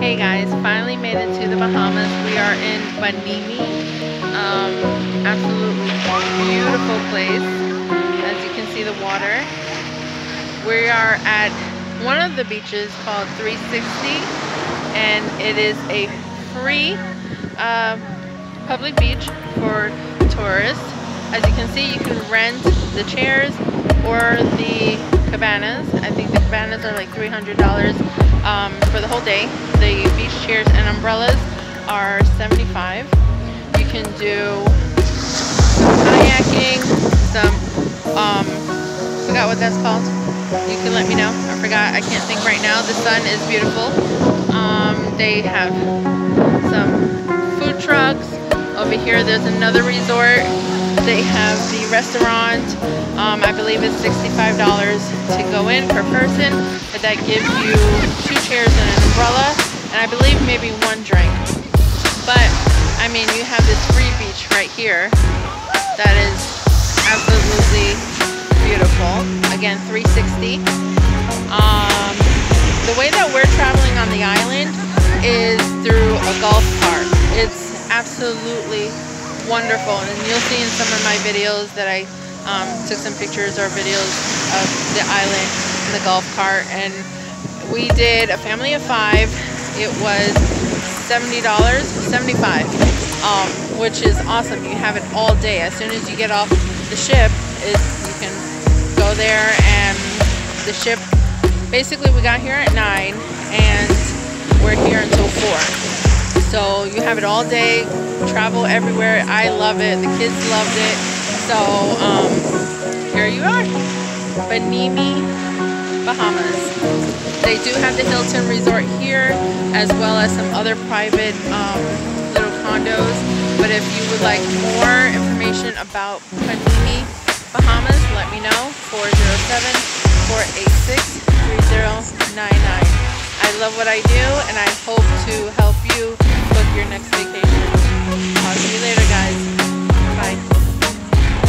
Hey guys, finally made it to the Bahamas. We are in Bimini. Um, absolutely beautiful place. As you can see the water. We are at one of the beaches called 360 and it is a free uh, public beach for tourists. As you can see, you can rent the chairs or the cabanas. I think the cabanas are like $300 um, for the whole day. The beach chairs and umbrellas are 75 You can do kayaking, some, um, forgot what that's called. You can let me know. I forgot. I can't think right now. The sun is beautiful. Um, they have some food trucks. Over here, there's another resort they have the restaurant. Um, I believe it's $65 to go in per person. But that gives you two chairs and an umbrella. And I believe maybe one drink. But, I mean, you have this free beach right here. That is absolutely beautiful. Again, 360. Um, the way that we're traveling on the island is through a golf cart. It's absolutely wonderful. And you'll see in some of my videos that I um, took some pictures or videos of the island in the golf cart. And we did a family of five. It was $70 75 um, which is awesome. You have it all day. As soon as you get off the ship is you can go there. And the ship basically we got here at 9 and we're here until 4 so you have it all day, travel everywhere. I love it. The kids loved it. So um, here you are, Bimini, Bahamas. They do have the Hilton Resort here, as well as some other private um, little condos. But if you would like more information about Bimini, Bahamas, let me know. 407-486-3099. I love what I do, and I hope to help your next vacation.